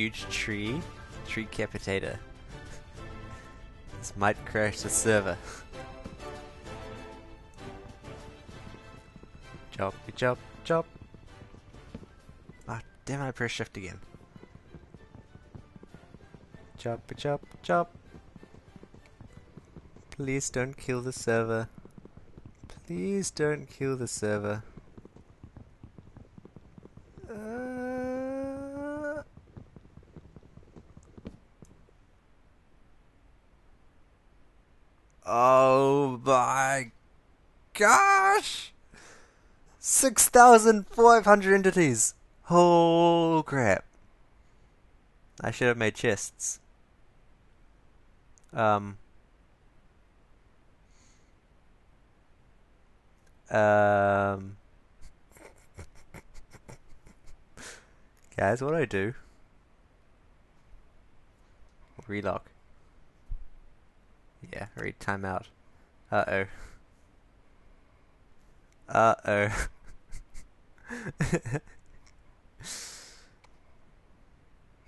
huge tree. Treecapitator. This might crash the server. Chop, chop, chop. Ah, damn I pressed shift again. Chop, chop, chop. Please don't kill the server. Please don't kill the server. Uh... Oh my gosh! 6,500 entities! Oh crap. I should have made chests. Um. Um. Guys, what do I do? Relog. Yeah, read timeout. Uh oh. Uh oh.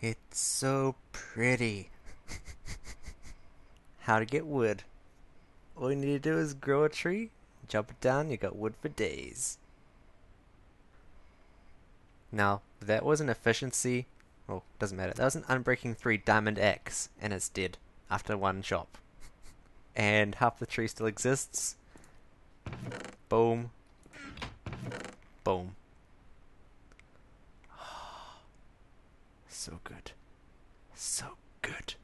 it's so pretty. How to get wood. All you need to do is grow a tree, chop it down, you got wood for days. Now, that was an efficiency. Well, doesn't matter. That was an Unbreaking 3 Diamond Axe, and it's dead after one chop. And half the tree still exists. Boom. Boom. So good. So good.